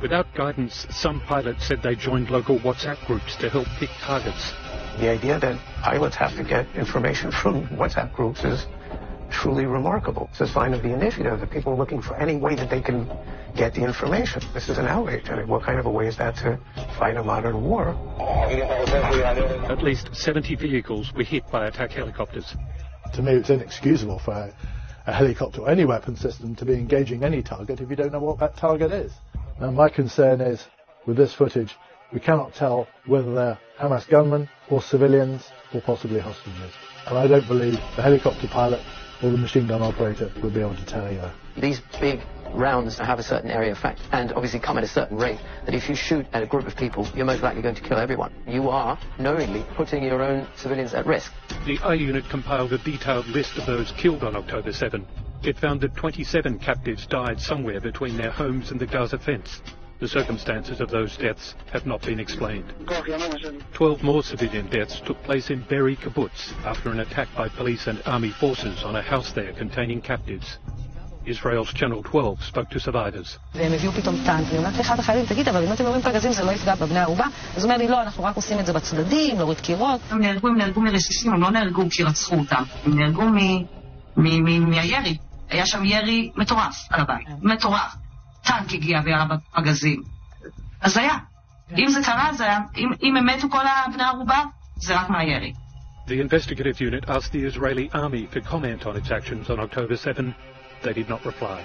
Without guidance, some pilots said they joined local WhatsApp groups to help pick targets. The idea that pilots have to get information from WhatsApp groups is truly remarkable. It's a sign of the initiative that people are looking for any way that they can get the information. This is an outrage. I mean, what kind of a way is that to fight a modern war? At least 70 vehicles were hit by attack helicopters. To me, it's inexcusable for a, a helicopter or any weapon system to be engaging any target if you don't know what that target is. Now, my concern is, with this footage, we cannot tell whether they're Hamas gunmen or civilians or possibly hostages. And I don't believe the helicopter pilot or the machine gun operator will be able to tell either. These big rounds have a certain area of effect and obviously come at a certain rate that if you shoot at a group of people, you're most likely going to kill everyone. You are knowingly putting your own civilians at risk. The I unit compiled a detailed list of those killed on October 7. It found that 27 captives died somewhere between their homes and the Gaza fence. The circumstances of those deaths have not been explained. Twelve more civilian deaths took place in Be'eri Kibbutz after an attack by police and army forces on a house there containing captives. Israel's Channel 12 spoke to survivors. והם הביאו מרסיסים, הם לא נהרגו כי רצחו אותם, הם נהרגו מהירי. היה שם ירי מטורף על הבית. מטורף. טנק הגיע וירה בפגזים. הזיה. אם זה קרה, זה היה... אם, אם הם מתו כל הבני ערובה, זה רק מהירי. The investigative unit asked the Israeli army to comment on its actions on October 7. They did not reply.